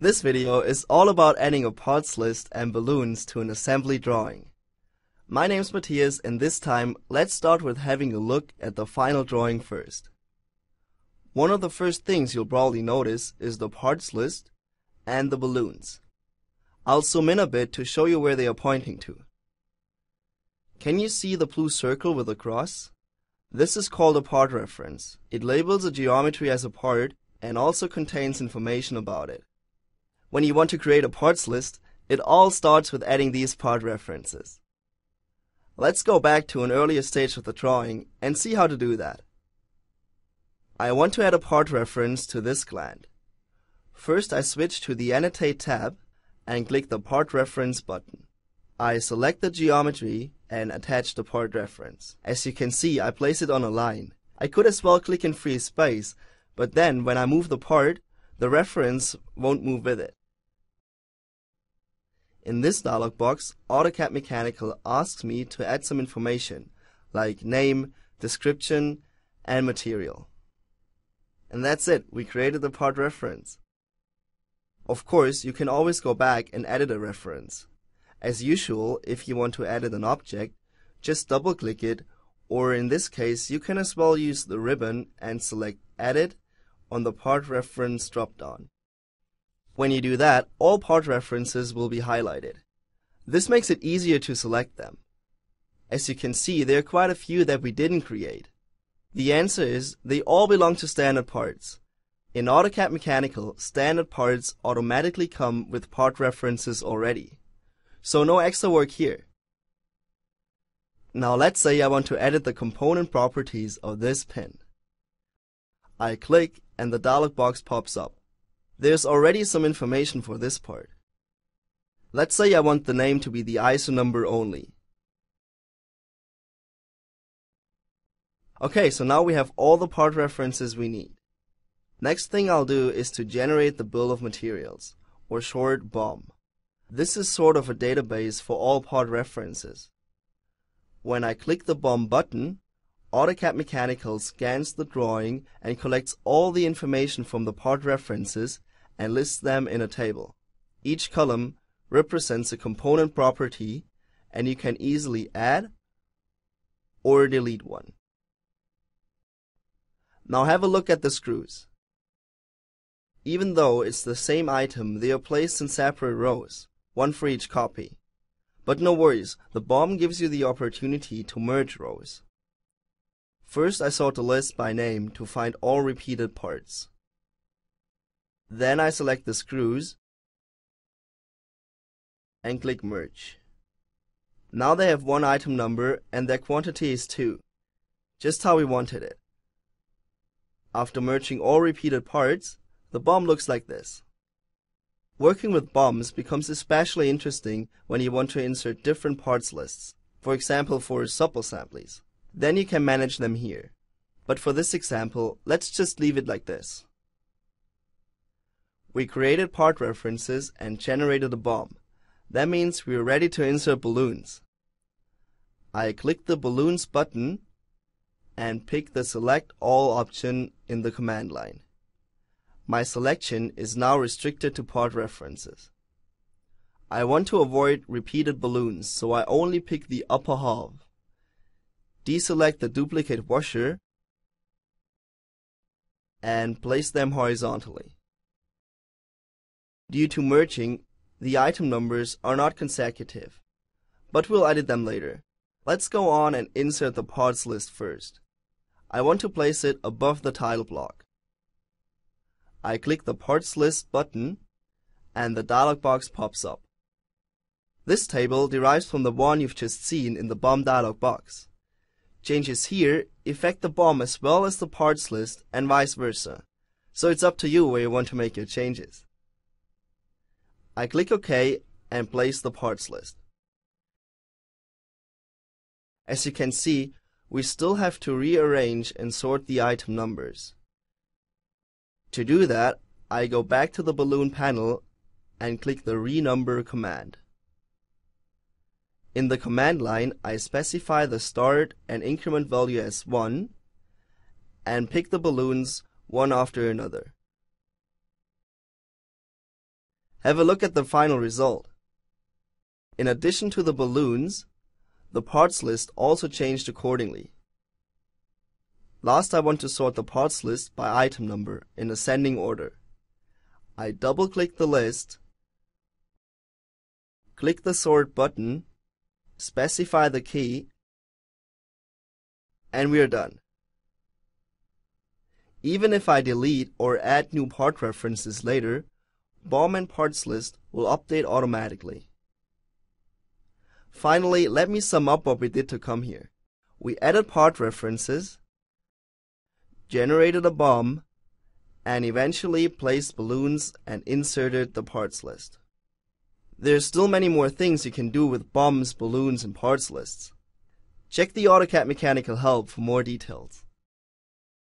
This video is all about adding a parts list and balloons to an assembly drawing. My name's Matthias and this time let's start with having a look at the final drawing first. One of the first things you'll probably notice is the parts list and the balloons. I'll zoom in a bit to show you where they are pointing to. Can you see the blue circle with a cross? This is called a part reference. It labels a geometry as a part and also contains information about it. When you want to create a parts list, it all starts with adding these part references. Let's go back to an earlier stage of the drawing and see how to do that. I want to add a part reference to this gland. First I switch to the Annotate tab and click the Part Reference button. I select the geometry and attach the part reference. As you can see, I place it on a line. I could as well click in free space, but then when I move the part, the reference won't move with it. In this dialog box, AutoCAD Mechanical asks me to add some information, like name, description, and material. And that's it, we created the part reference. Of course, you can always go back and edit a reference. As usual, if you want to edit an object, just double click it, or in this case, you can as well use the ribbon and select Edit on the Part Reference dropdown. When you do that, all part references will be highlighted. This makes it easier to select them. As you can see, there are quite a few that we didn't create. The answer is they all belong to standard parts. In AutoCAD Mechanical, standard parts automatically come with part references already. So no extra work here. Now let's say I want to edit the component properties of this pin. I click and the dialog box pops up. There's already some information for this part. Let's say I want the name to be the ISO number only. Okay, so now we have all the part references we need. Next thing I'll do is to generate the bill of materials, or short BOM. This is sort of a database for all part references. When I click the BOM button, AutoCAD Mechanical scans the drawing and collects all the information from the part references and lists them in a table. Each column represents a component property and you can easily add or delete one. Now have a look at the screws. Even though it's the same item, they are placed in separate rows, one for each copy. But no worries, the BOM gives you the opportunity to merge rows. First I sort the list by name to find all repeated parts. Then I select the screws and click Merge. Now they have one item number and their quantity is 2, just how we wanted it. After merging all repeated parts, the BOM looks like this. Working with BOMs becomes especially interesting when you want to insert different parts lists, for example for sub-assemblies. Then you can manage them here. But for this example, let's just leave it like this. We created part references and generated a BOM. That means we are ready to insert balloons. I click the Balloons button and pick the Select All option in the command line. My selection is now restricted to part references. I want to avoid repeated balloons, so I only pick the upper half. Deselect the duplicate washer and place them horizontally. Due to merging, the item numbers are not consecutive, but we'll edit them later. Let's go on and insert the parts list first. I want to place it above the title block. I click the Parts List button and the dialog box pops up. This table derives from the one you've just seen in the BOM dialog box. Changes here affect the BOM as well as the parts list and vice versa, so it's up to you where you want to make your changes. I click OK and place the parts list. As you can see, we still have to rearrange and sort the item numbers. To do that, I go back to the balloon panel and click the renumber command. In the command line, I specify the start and increment value as 1 and pick the balloons one after another. Have a look at the final result. In addition to the balloons, the parts list also changed accordingly. Last I want to sort the parts list by item number in ascending order. I double-click the list, click the Sort button, specify the key, and we are done. Even if I delete or add new part references later, BOM and parts list will update automatically. Finally, let me sum up what we did to come here. We added part references, generated a BOM, and eventually placed balloons and inserted the parts list. There's still many more things you can do with BOMs, balloons, and parts lists. Check the AutoCAD Mechanical Help for more details.